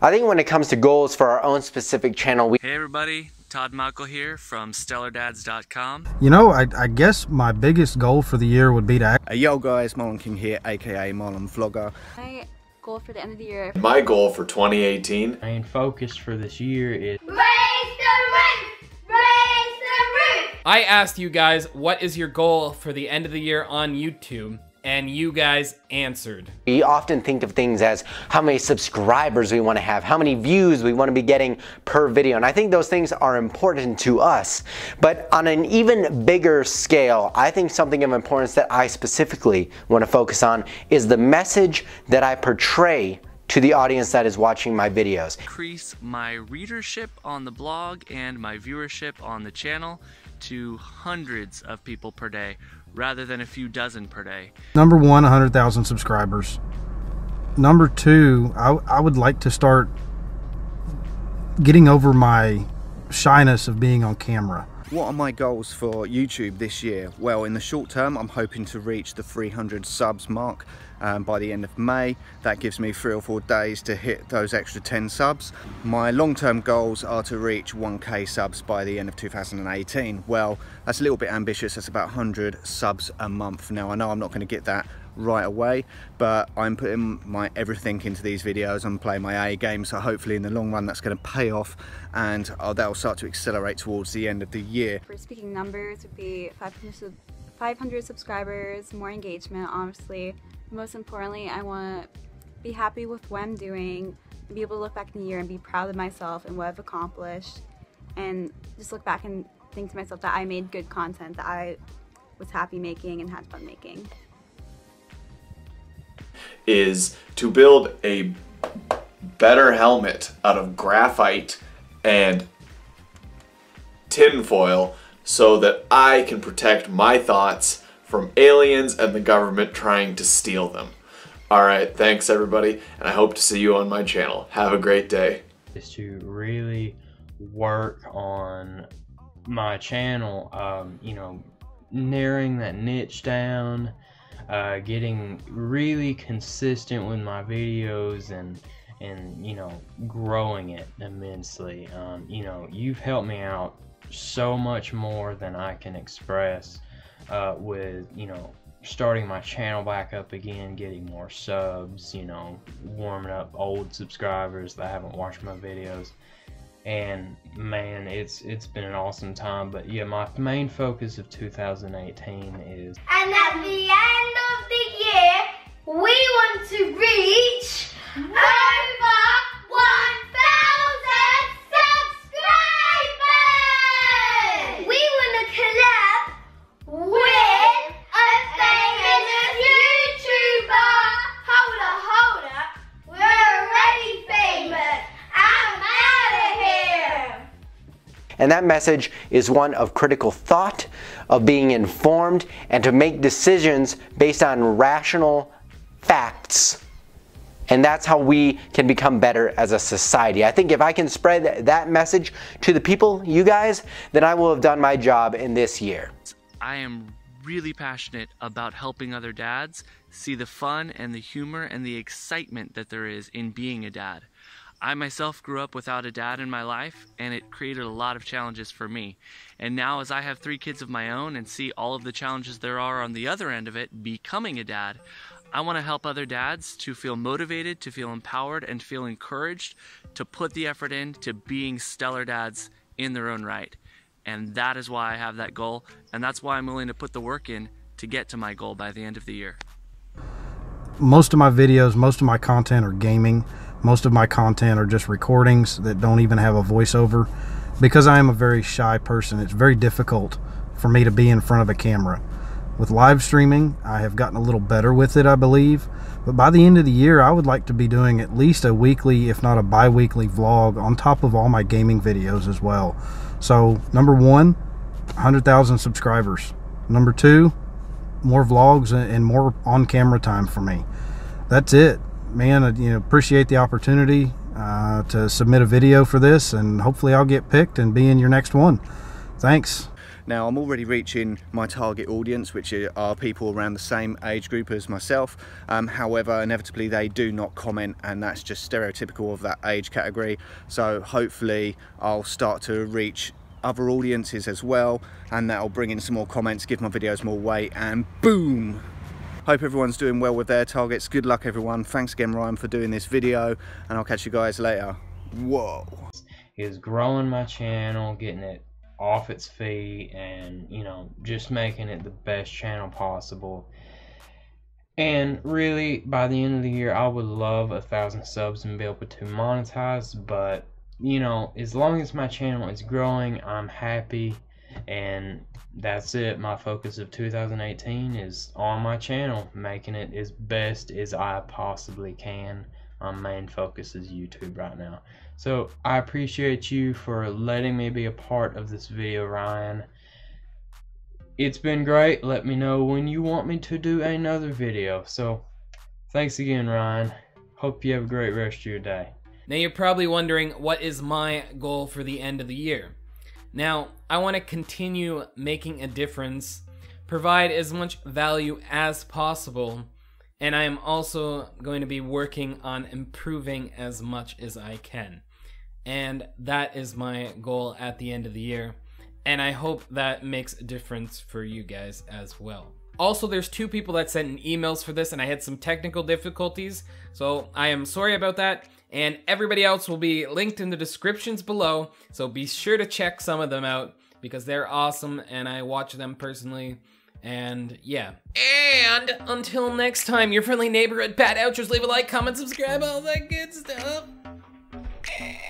I think when it comes to goals for our own specific channel, we Hey everybody, Todd Michael here from StellarDads.com. You know, I, I guess my biggest goal for the year would be to act Hey, yo guys, Marlon King here, aka Marlon Vlogger. My goal for the end of the year My goal for 2018 main focus for this year is Raise the roof! Raise the roof! I asked you guys what is your goal for the end of the year on YouTube, and you guys answered. We often think of things as how many subscribers we want to have, how many views we want to be getting per video. And I think those things are important to us. But on an even bigger scale, I think something of importance that I specifically want to focus on is the message that I portray to the audience that is watching my videos. Increase my readership on the blog and my viewership on the channel to hundreds of people per day rather than a few dozen per day. number one, 100,000 subscribers. Number two, I, I would like to start getting over my shyness of being on camera. What are my goals for YouTube this year? Well, in the short term, I'm hoping to reach the 300 subs mark um, by the end of May. That gives me three or four days to hit those extra 10 subs. My long-term goals are to reach 1k subs by the end of 2018. Well, that's a little bit ambitious. That's about 100 subs a month. Now, I know I'm not going to get that right away but I'm putting my everything into these videos I'm playing my A game so hopefully in the long run that's going to pay off and uh, that'll start to accelerate towards the end of the year for speaking numbers would be 500, 500 subscribers, more engagement, obviously. Most importantly, I want to be happy with what I'm doing, be able to look back in the year and be proud of myself and what I've accomplished, and just look back and think to myself that I made good content that I was happy making and had fun making. Is to build a better helmet out of graphite and tinfoil so that I can protect my thoughts from aliens and the government trying to steal them. Alright, thanks everybody, and I hope to see you on my channel. Have a great day. is to really work on my channel. Um, you know, narrowing that niche down, uh, getting really consistent with my videos, and and you know, growing it immensely. Um, you know, you've helped me out so much more than I can express uh, with you know starting my channel back up again, getting more subs, you know, warming up old subscribers that haven't watched my videos. And man, it's it's been an awesome time. But yeah, my main focus of 2018 is And at we want to reach over 1,000 subscribers! We want to collab with a famous YouTuber! Hold up, hold up. We're already famous. I'm out of here! And that message is one of critical thought, of being informed, and to make decisions based on rational facts. And that's how we can become better as a society. I think if I can spread that message to the people, you guys, then I will have done my job in this year. I am really passionate about helping other dads see the fun and the humor and the excitement that there is in being a dad. I myself grew up without a dad in my life, and it created a lot of challenges for me. And now, as I have three kids of my own and see all of the challenges there are on the other end of it, becoming a dad, I want to help other dads to feel motivated, to feel empowered, and feel encouraged to put the effort in to being stellar dads in their own right. And that is why I have that goal, and that's why I'm willing to put the work in to get to my goal by the end of the year. Most of my videos, most of my content are gaming. Most of my content are just recordings that don't even have a voiceover. Because I am a very shy person, it's very difficult for me to be in front of a camera. With live streaming, I have gotten a little better with it, I believe. But by the end of the year, I would like to be doing at least a weekly, if not a bi weekly vlog on top of all my gaming videos as well. So, number one, 100,000 subscribers. Number two, more vlogs and more on camera time for me. That's it, man. I, you know, appreciate the opportunity uh, to submit a video for this, and hopefully, I'll get picked and be in your next one. Thanks. Now I'm already reaching my target audience, which are people around the same age group as myself. Um, however, inevitably they do not comment and that's just stereotypical of that age category. So hopefully I'll start to reach other audiences as well and that'll bring in some more comments, give my videos more weight and boom! Hope everyone's doing well with their targets. Good luck everyone. Thanks again Ryan for doing this video and I'll catch you guys later. Whoa. Is growing my channel, getting it off its feet and, you know, just making it the best channel possible. And really, by the end of the year, I would love a thousand subs and be able to monetize, but you know, as long as my channel is growing, I'm happy. And that's it. My focus of 2018 is on my channel, making it as best as I possibly can. My main focus is YouTube right now. So I appreciate you for letting me be a part of this video, Ryan. It's been great. Let me know when you want me to do another video. So thanks again, Ryan. Hope you have a great rest of your day. Now you're probably wondering what is my goal for the end of the year. Now, I want to continue making a difference, provide as much value as possible, and I am also going to be working on improving as much as I can. And that is my goal at the end of the year. And I hope that makes a difference for you guys as well. Also, there's two people that sent in emails for this, and I had some technical difficulties, so I am sorry about that. And everybody else will be linked in the descriptions below, so be sure to check some of them out because they're awesome and I watch them personally. And yeah. And until next time, your friendly neighborhood Pat Outers, leave a like, comment, subscribe, all that good stuff. Eh.